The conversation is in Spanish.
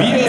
Vive